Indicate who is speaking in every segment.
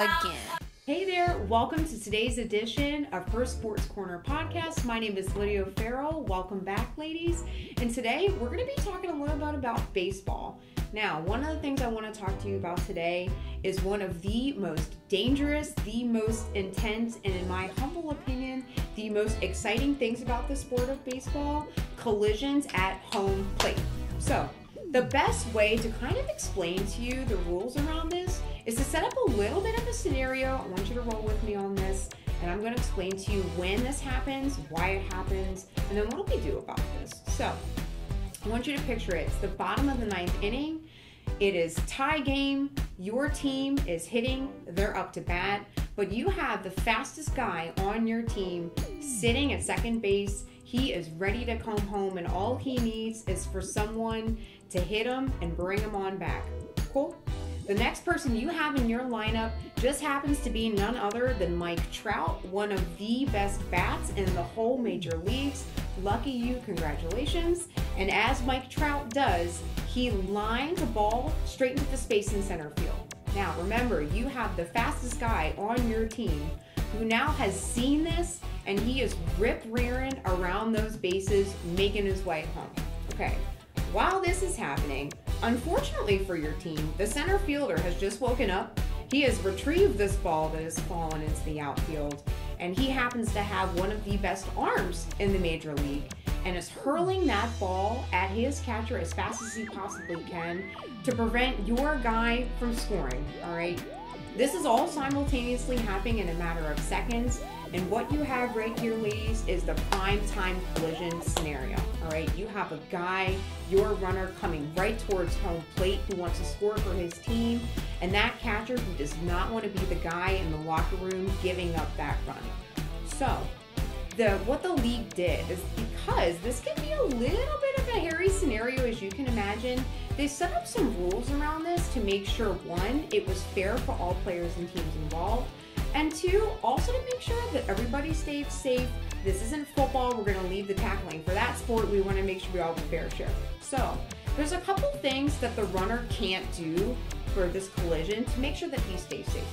Speaker 1: again.
Speaker 2: Hey there, welcome to today's edition of Her Sports Corner podcast. My name is Lydia Farrell. Welcome back, ladies. And today we're going to be talking a little bit about baseball. Now, one of the things I want to talk to you about today is one of the most dangerous, the most intense, and in my humble opinion, the most exciting things about the sport of baseball collisions at home plate. So, the best way to kind of explain to you the rules around this is to set up a little bit of a scenario. I want you to roll with me on this, and I'm going to explain to you when this happens, why it happens, and then what do we do about this. So, I want you to picture it. It's the bottom of the ninth inning. It is tie game. Your team is hitting. They're up to bat. But you have the fastest guy on your team sitting at second base. He is ready to come home, and all he needs is for someone to hit him and bring him on back. Cool? The next person you have in your lineup just happens to be none other than Mike Trout, one of the best bats in the whole major leagues. Lucky you, congratulations. And as Mike Trout does, he lines a ball straight into the space in center field. Now, remember, you have the fastest guy on your team who now has seen this and he is rip rearing around those bases, making his way home. Okay, while this is happening, unfortunately for your team, the center fielder has just woken up. He has retrieved this ball that has fallen into the outfield, and he happens to have one of the best arms in the major league and is hurling that ball at his catcher as fast as he possibly can to prevent your guy from scoring. All right. This is all simultaneously happening in a matter of seconds. And what you have right here, ladies, is the prime time collision scenario. All right, you have a guy, your runner, coming right towards home plate who wants to score for his team, and that catcher who does not want to be the guy in the locker room giving up that run. So, the what the league did is because this can be a little bit of a hairy scenario as you can imagine they set up some rules around this to make sure one it was fair for all players and teams involved and two also to make sure that everybody stays safe. This isn't football we're going to leave the tackling for that sport we want to make sure we all a fair share. So there's a couple things that the runner can't do for this collision to make sure that he stays safe.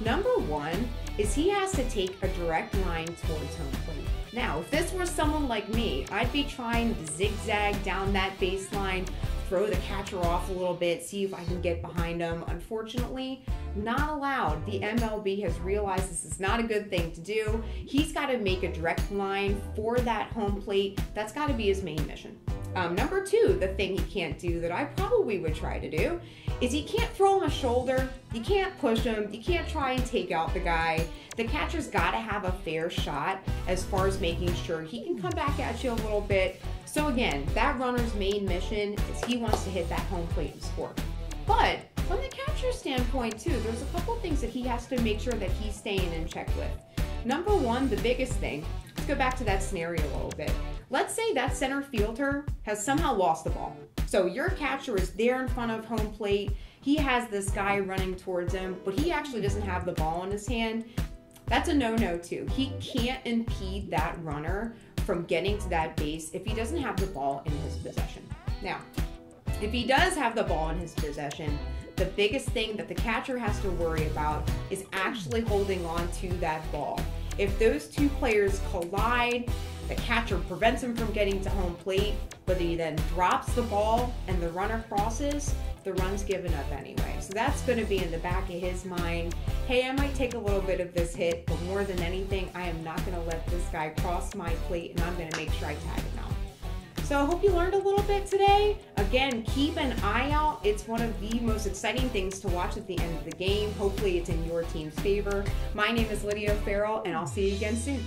Speaker 2: Number one is he has to take a direct line towards home plate. Now, if this were someone like me, I'd be trying to zigzag down that baseline, throw the catcher off a little bit, see if I can get behind him. Unfortunately, not allowed. The MLB has realized this is not a good thing to do. He's got to make a direct line for that home plate. That's got to be his main mission. Um, number two, the thing he can't do that I probably would try to do is you can't throw him a shoulder, you can't push him, you can't try and take out the guy. The catcher's got to have a fair shot as far as making sure he can come back at you a little bit. So again, that runner's main mission is he wants to hit that home plate and score. But from the catcher's standpoint too, there's a couple things that he has to make sure that he's staying in check with. Number one, the biggest thing, go back to that scenario a little bit. Let's say that center fielder has somehow lost the ball. So your catcher is there in front of home plate. He has this guy running towards him, but he actually doesn't have the ball in his hand. That's a no no, too. He can't impede that runner from getting to that base if he doesn't have the ball in his possession. Now, if he does have the ball in his possession, the biggest thing that the catcher has to worry about is actually holding on to that ball. If those two players collide, the catcher prevents him from getting to home plate, but he then drops the ball and the runner crosses, the run's given up anyway. So that's going to be in the back of his mind. Hey, I might take a little bit of this hit, but more than anything, I am not going to let this guy cross my plate and I'm going to make sure I tag him out. So I hope you learned a little bit today. Again, keep an eye out. It's one of the most exciting things to watch at the end of the game. Hopefully, it's in your team's favor. My name is Lydia Farrell, and I'll see you again soon.